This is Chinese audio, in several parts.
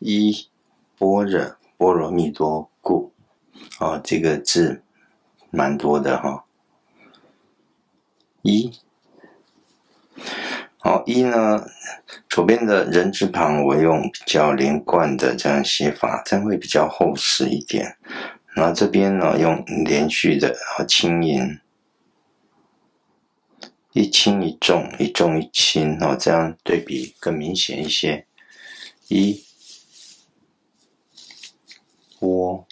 一般若波罗蜜多故，哦，这个字蛮多的哈。一，好一呢，左边的人字旁我用比较连贯的这样写法，这样会比较厚实一点。然后这边呢，用连续的和轻音。一轻一重，一重一轻，哦，这样对比更明显一些。一波，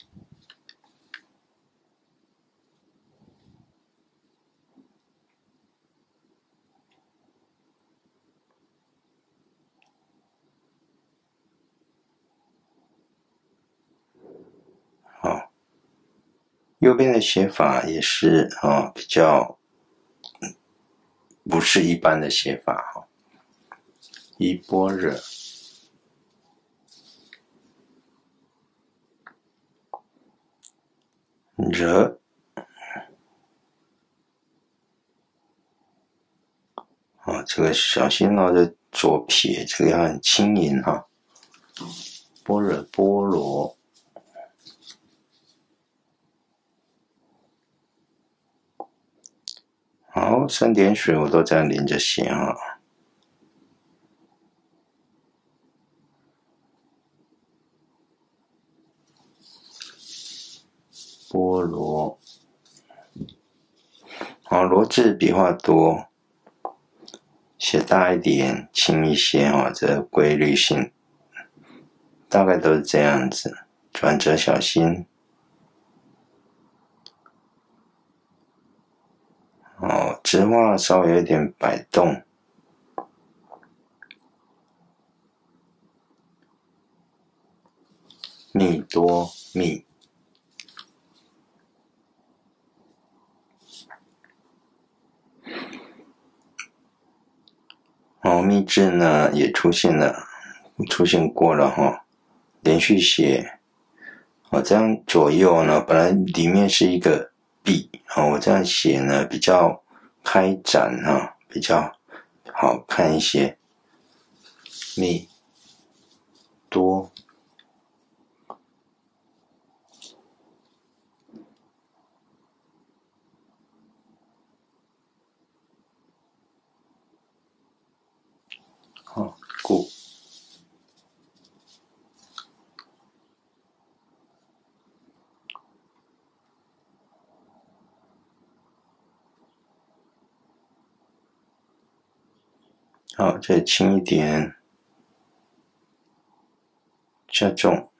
好，右边的写法也是啊，比较。不是一般的写法哈，一波热，热，啊，这个小心哦，这左撇，这个要很轻盈哈，波若波罗。好，三点水我都这样连着写啊。菠萝，好，罗字笔画多，写大一点，轻一些哦，这规律性。大概都是这样子，转折小心。哦，直画稍微有点摆动，密多密，哦，密字呢也出现了，出现过了哈，连续写，我，这样左右呢，本来里面是一个。“b”，啊，我这样写呢比较开展哈，比较好看一些。密多好，故。好，再轻一点，加重。